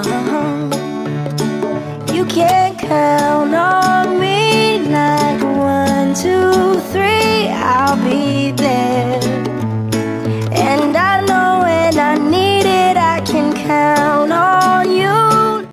Uh-huh. You can count on me like one, two.